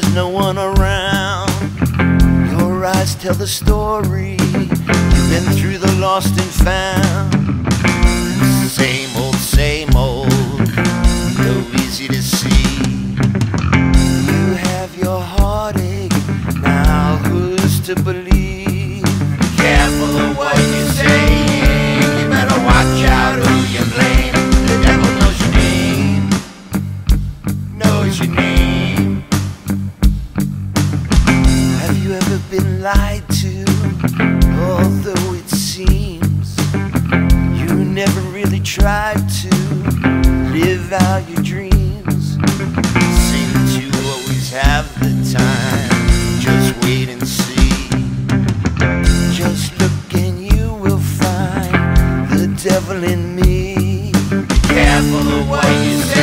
there's no one around. Your eyes tell the story. You've been through the lost and found. Same old, same old. So easy to see. You have your heartache. Now who's to believe? Careful of what you say. You better watch out who you blame. The devil knows your name. Knows your name. Devil in me. Careful of what you say.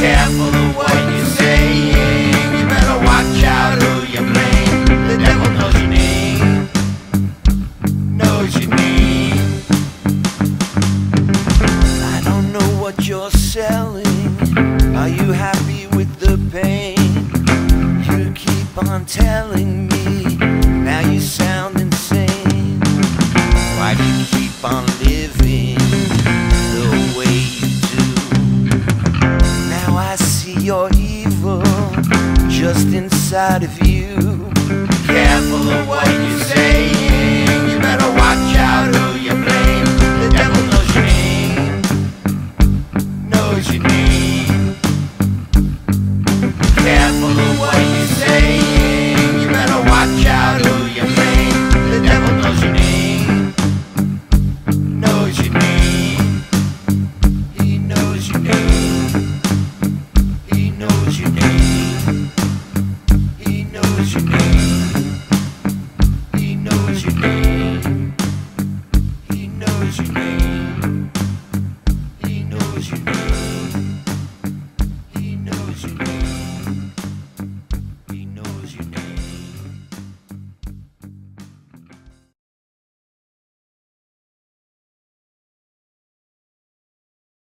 Careful of what you. You better watch out who you blame. The devil knows your name. Knows your name. I don't know what you're selling. Are you happy with the pain? You keep on telling me, your evil just inside of you. Careful of what you're saying. You better watch out who you blame. The devil knows your name. Knows your name. Careful of what you say.